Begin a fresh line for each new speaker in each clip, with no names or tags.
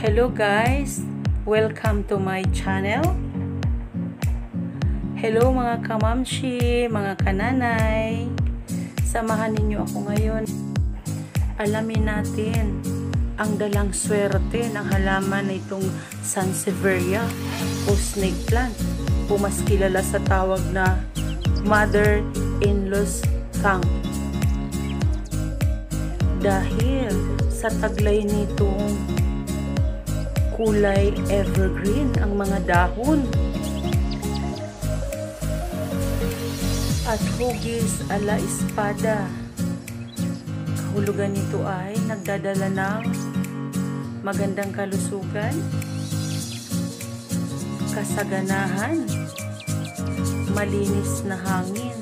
Hello guys! Welcome to my channel. Hello mga kamamshi, mga kananay. Samahan ninyo ako ngayon. Alamin natin ang dalang swerte ng halaman na itong Sansevieria o snake plant o mas kilala sa tawag na mother-in-law's tongue. Dahil sa taglay nitong kulay evergreen ang mga dahon at hugis ala espada. Kahulugan nito ay nagdadala ng magandang kalusugan, kasaganahan, malinis na hangin,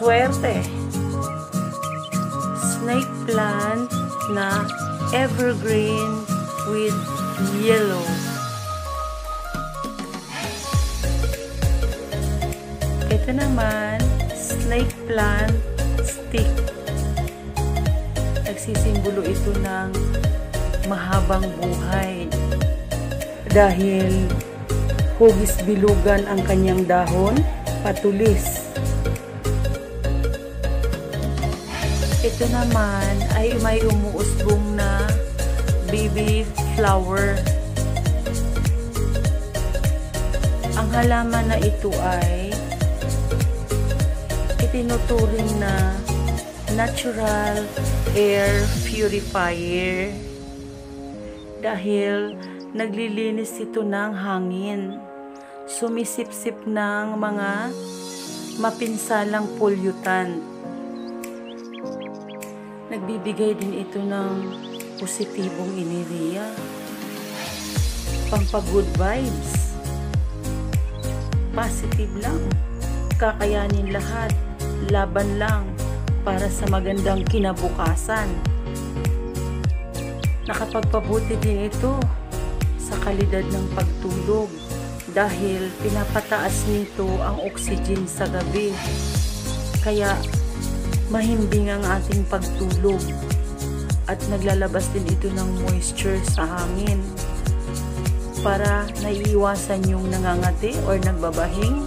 swerte, snake plant na evergreen with yellow. Ito naman, snake plant stick. Nagsisimbolo ito ng mahabang buhay. Dahil hugis bilugan ang kanyang dahon, patulis. Ito naman ay may umuusbong na baby flower. Ang halaman na ito ay itinuturing na natural air purifier dahil naglilinis ito ng hangin. Sumisipsip ng mga mapinsalang pollutant. Nagbibigay din ito ng positibong enerhiya. Pampa-good vibes. Positive lang. Kakayanin lahat. Laban lang para sa magandang kinabukasan. Nakapagpabuti din ito sa kalidad ng pagtulog dahil pinapataas nito ang oxygen sa gabi. Kaya mahimbing ang ating pagtulog. At naglalabas din ito ng moisture sa hangin. Para naiiwasan yung nangangati or nagbabahing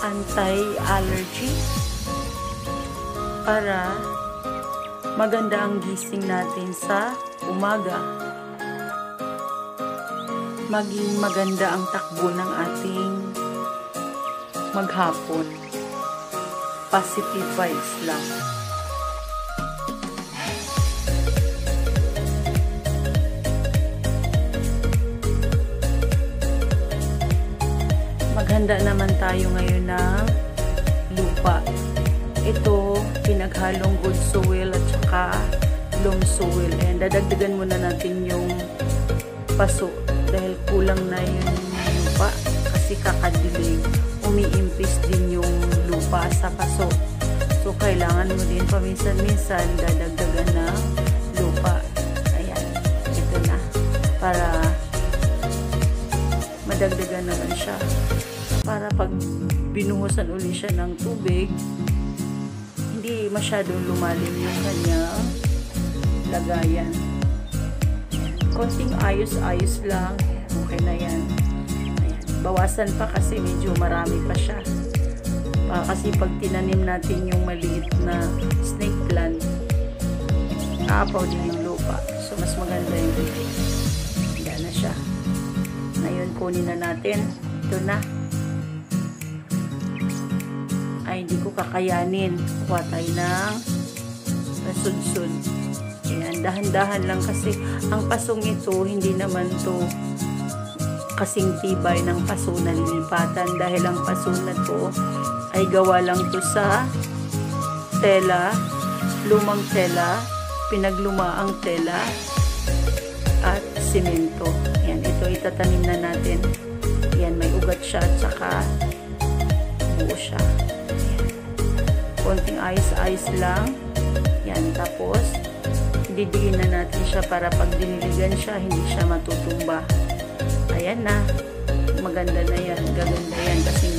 anti-allergy. Para maganda ang gising natin sa umaga. Maging maganda ang takbo ng ating maghapon positive vibes lang maghanda naman tayo ngayon ng lupa. Ito, pinaghalong good soil at saka loam soil. And dadagdagan muna natin yung paso dahil kulang na yung lupa kasi kakadilig. Umiimpis din yung lupa sa paso. So, kailangan mo din paminsan-minsan dadagdagan ng lupa. Ayan, ito na. Para madagdagan naman siya para pag binuhusan uli siya ng tubig hindi masyadong lumalim yung kanyang lagayan konting ayos-ayos lang okay na yan Ayan. bawasan pa kasi medyo marami pa siya pa, kasi pag tinanim natin yung maliit na snake plant aapaw din yung lupa. So mas maganda yung hindi na siya. Ngayon kunin na natin. Ito na. Ay hindi ko kakayanin. Kuha tayo ng nasudsud. Ayan, dahan-dahan lang kasi ang pasong ito, hindi naman to kasing tibay ng paso na lilipatan dahil ang paso na to ay gawa lang to sa tela, lumang tela, pinagluma ang tela at simento. Ayan, ito itatanim na natin. Ayan, may ugat siya at saka buo siya konting ice-ice lang. Yan, tapos, didiin na natin siya para pag diniligan siya, hindi siya matutumba. Ayan na. Maganda na yan. Gaganda yan kasi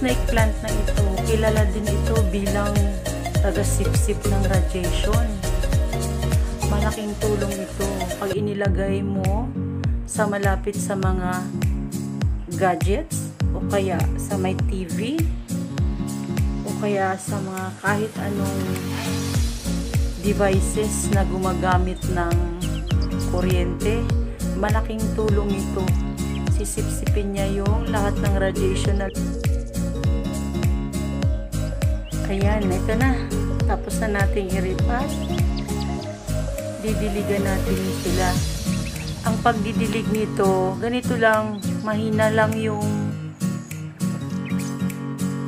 snake plant na ito, kilala din ito bilang taga-sip-sip ng radiation. Malaking tulong ito pag inilagay mo sa malapit sa mga gadgets o kaya sa may TV o kaya sa mga kahit anong devices na gumagamit ng kuryente. Malaking tulong ito. Sisipsipin niya yung lahat ng radiation na Ayan, ito na. Tapos na natin i-repat. Didiligan natin sila. Ang pagdidilig nito, ganito lang, mahina lang yung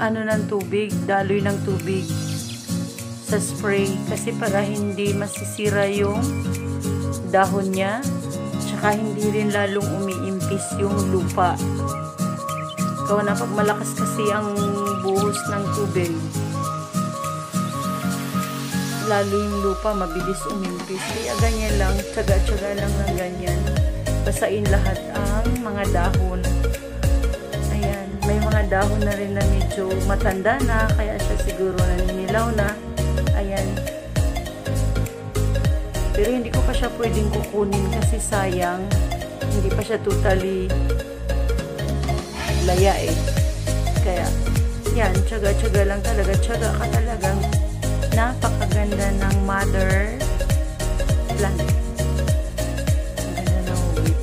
ano ng tubig, daloy ng tubig sa spray kasi para hindi masisira yung dahon niya tsaka hindi rin lalong umiimpis yung lupa. Ikaw na pag malakas kasi ang buhos ng tubig lalo yung lupa mabilis umimpis. Kaya ganyan lang, tsaga-tsaga lang ng ganyan. Basain lahat ang mga dahon. Ayan, may mga dahon na rin na medyo matanda na, kaya siya siguro naninilaw na. Ayan. Pero hindi ko pa siya pwedeng kukunin kasi sayang. Hindi pa siya totally laya eh. Kaya, yan, tsaga-tsaga lang talaga. Tsaga ka talagang napakaganda ng mother plant. Ganda ulit.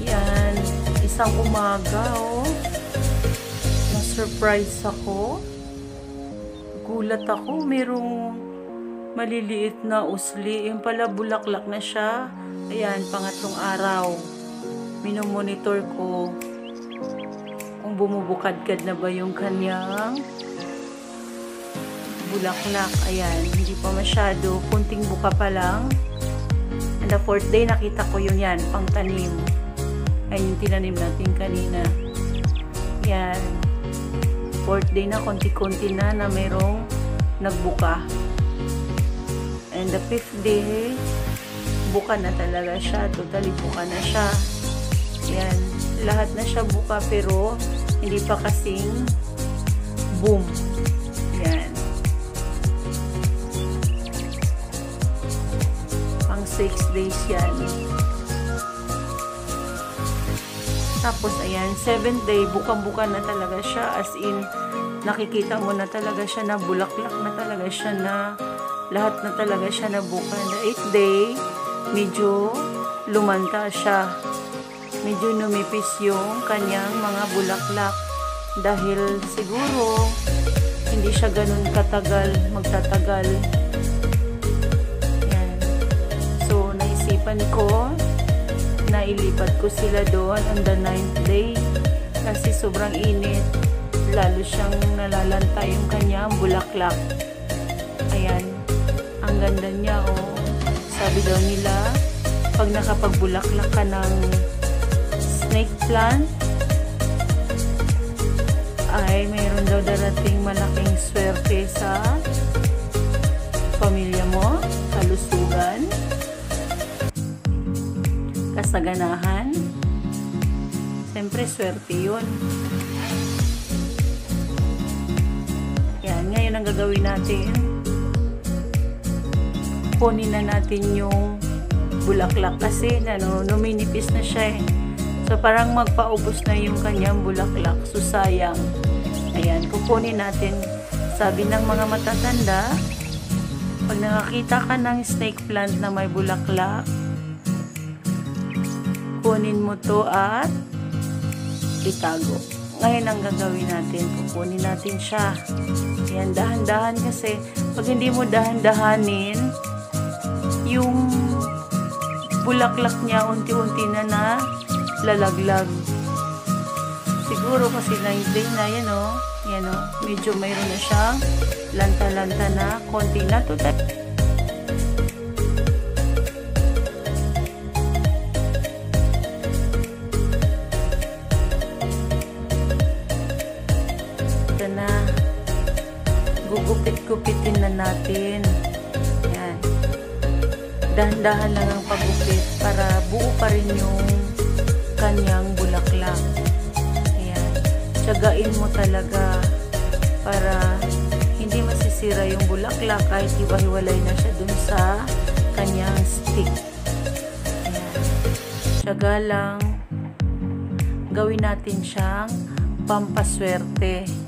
Yan, isang umaga oh. Na-surprise ako. Gulat ako, merong maliliit na usli. Yung pala bulaklak na siya. Ayan, pangatlong araw. Minomonitor ko kung bumubukadkad na ba yung kanyang bulaklak. Ayan, hindi pa masyado. Kunting buka pa lang. And the fourth day, nakita ko yun yan, pang tanim. Ayan yung tinanim natin kanina. Yan. Fourth day na, konti-konti na na mayroong nagbuka. And the fifth day, buka na talaga siya. Totally buka na siya. Yan. Lahat na siya buka pero hindi pa kasing boom. Pang 6 days yan. Tapos, ayan, 7th day, bukang-buka na talaga siya. As in, nakikita mo na talaga siya na bulaklak na talaga siya na lahat na talaga siya na buka. The 8th day, medyo lumanta siya. Medyo numipis yung kanyang mga bulaklak. Dahil siguro, hindi siya ganun katagal, magtatagal. Naisipan ko, na ilipat ko sila doon on the 9th day. Kasi sobrang init. Lalo siyang nalalanta yung kanyang bulaklak. Ayan. Ang ganda niya oh. Sabi daw nila pag nakapagbulaklak ka ng snake plant ay mayroon daw darating malaking swerte sa pamilya mo kalusugan kasaganahan. Siyempre, swerte yun. Yan, ngayon ang gagawin natin. Kunin na natin yung bulaklak kasi ano, numinipis na siya eh. So, parang magpaubos na yung kanyang bulaklak. So, sayang. Ayan, kukunin natin. Sabi ng mga matatanda, pag nakakita ka ng snake plant na may bulaklak, kunin mo to at itago. Ngayon ang gagawin natin, kukunin natin siya. Yan, dahan-dahan kasi pag hindi mo dahan-dahanin, yung bulaklak niya unti-unti na na lalaglag. Siguro kasi 9 day na yan o. Yan o. Medyo mayroon na siyang lanta-lanta na konti na to. Natin. Yan. Dahan-dahan lang ang pagupit para buo pa rin yung kanyang bulaklak. Ayan. Tsagain mo talaga para hindi masisira yung bulaklak kahit iwahiwalay na siya dun sa kanyang stick. Ayan. Tsaga lang. Gawin natin siyang pampaswerte.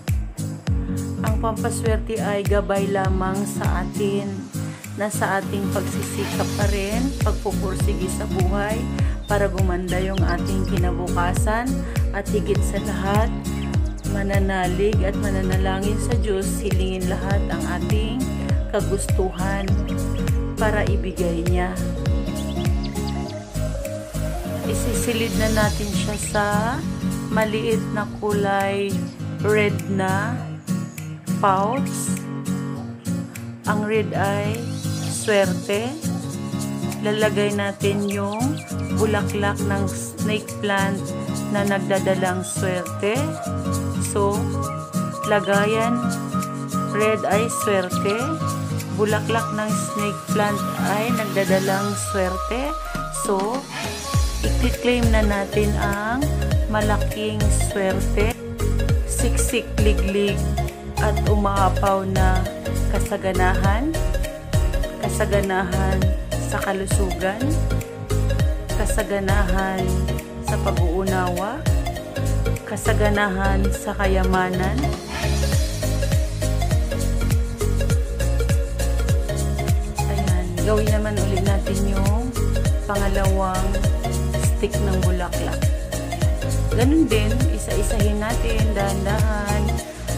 Ang pampaswerte ay gabay lamang sa atin na sa ating pagsisikap pa rin, pagpupursigi sa buhay para gumanda yung ating kinabukasan at higit sa lahat, mananalig at mananalangin sa Diyos, hilingin lahat ang ating kagustuhan para ibigay niya. Isisilid na natin siya sa maliit na kulay red na pouch. Ang red ay swerte. Lalagay natin yung bulaklak ng snake plant na nagdadalang swerte. So, lagayan red ay swerte. Bulaklak ng snake plant ay nagdadalang swerte. So, i-claim na natin ang malaking swerte, siksik liglig at umaapaw na kasaganahan, kasaganahan sa kalusugan, kasaganahan sa pag-uunawa, kasaganahan sa kayamanan, ayan, gawin naman ulit natin yung pangalawang stick ng bulaklak. Ganun din, isa-isahin natin, dahan-dahan,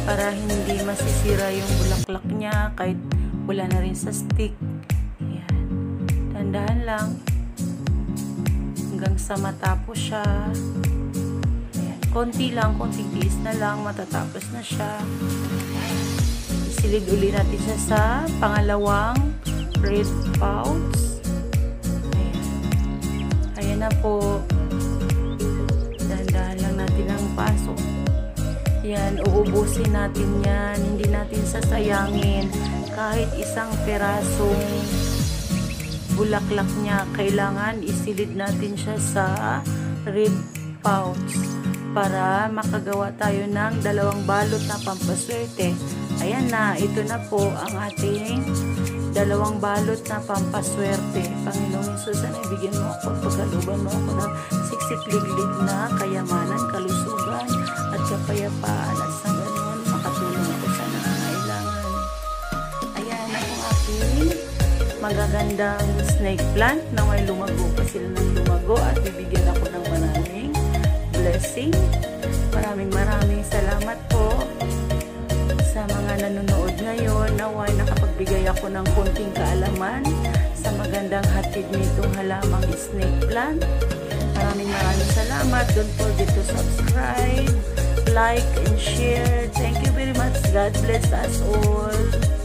para hindi masisira yung bulaklak niya kahit wala na rin sa stick. Ayan. Dahan-dahan lang hanggang sa matapos siya. Ayan. Konti lang, konting tiis na lang, matatapos na siya. Isilid uli natin siya sa pangalawang red pouch. Ayan. Ayan na po. Dahan-dahan lang natin ang pasok. Yan, uubusin natin yan. Hindi natin sasayangin. Kahit isang perasong bulaklak niya, kailangan isilid natin siya sa red pouch para makagawa tayo ng dalawang balot na pampaswerte. Ayan na, ito na po ang ating dalawang balot na pampaswerte. Panginoong Jesus, sana ibigyan mo ako at pagkaluban mo ako ng siksik-liglig na kayamanan, kalusugan kapayapaan at sa ganun makatulong ako sa nangangailangan. Ayan ang aking magagandang snake plant na may lumago pa sila ng lumago at bibigyan ako ng maraming blessing. Maraming maraming salamat po sa mga nanonood ngayon. Naway nakapagbigay ako ng konting kaalaman sa magandang hatid nitong halamang snake plant. Maraming maraming salamat. Don't forget to subscribe, like, and share. Thank you very much. God bless us all.